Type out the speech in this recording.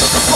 you